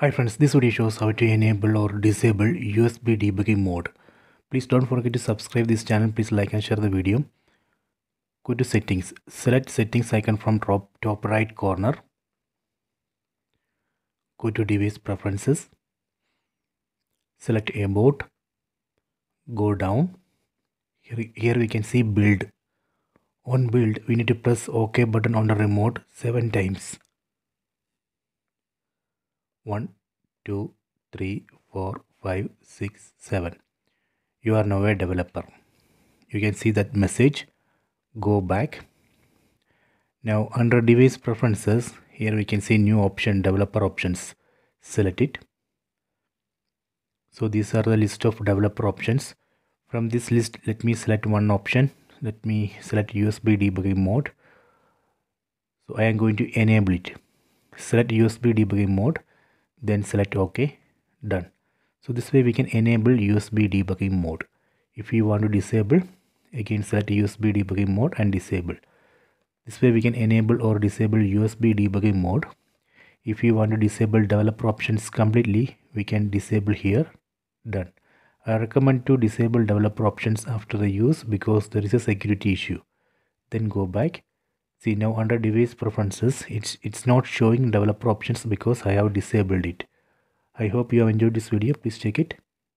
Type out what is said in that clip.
Hi friends, this video shows how to enable or disable USB debugging mode. Please don't forget to subscribe this channel. Please like and share the video. Go to settings. Select settings icon from top, top right corner. Go to device preferences. Select about. Go down. Here, here we can see build. On build, we need to press OK button on the remote 7 times. 1 2 3 4 5 6 7 you are now a developer. You can see that message. Go back. Now under device preferences here we can see new option developer options. Select it. So these are the list of developer options. From this list let me select one option. Let me select usb debugging mode. So i am going to enable it. Select usb debugging mode then select ok done. So this way we can enable usb debugging mode. If you want to disable again select usb debugging mode and disable. This way we can enable or disable usb debugging mode. If you want to disable developer options completely we can disable here done. I recommend to disable developer options after the use because there is a security issue. Then go back see now under device preferences. It's it's not showing developer options because i have disabled it. I hope you have enjoyed this video. Please check it